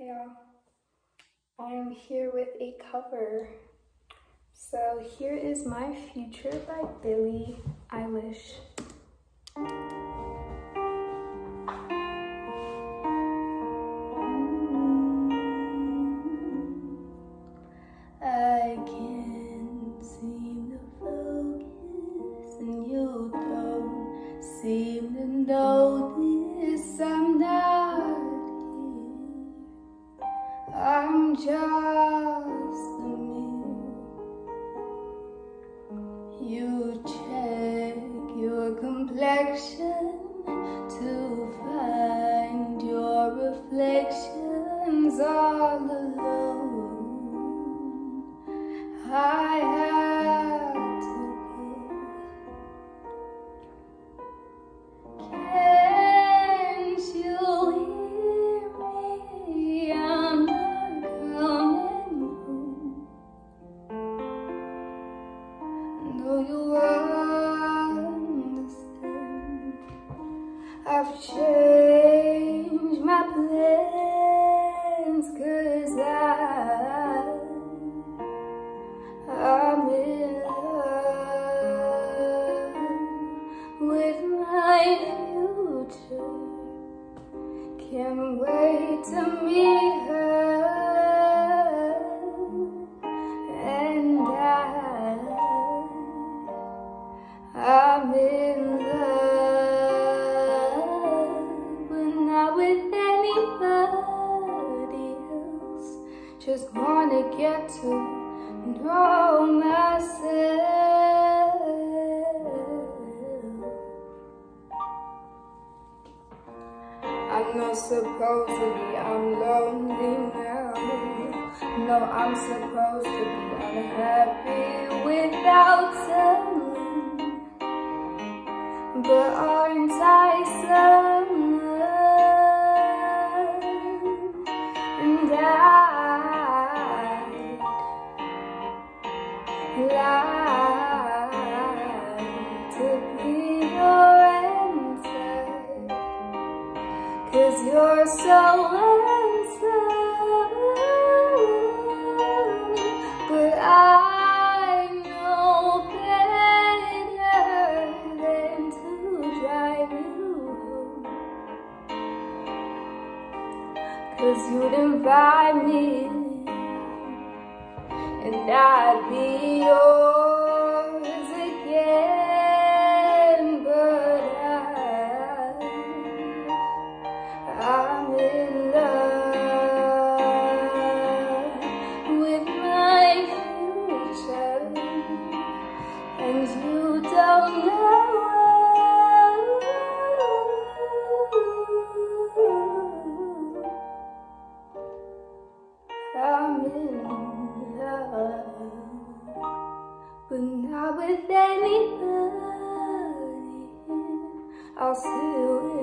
Y'all, I am here with a cover. So here is My Future by Billie Eilish. Complexion to find your reflections all alone. Wait to meet her. And I, I'm in love, but not with anybody else. Just wanna get to know I'm not supposed to be, I'm lonely now. No, I'm supposed to be unhappy without someone. But aren't I someone? Cause you're so handsome But I know better than to drive you. Home Cause you'd invite me and I'd be yours I'll see you